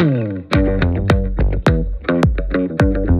Thank you.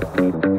Thank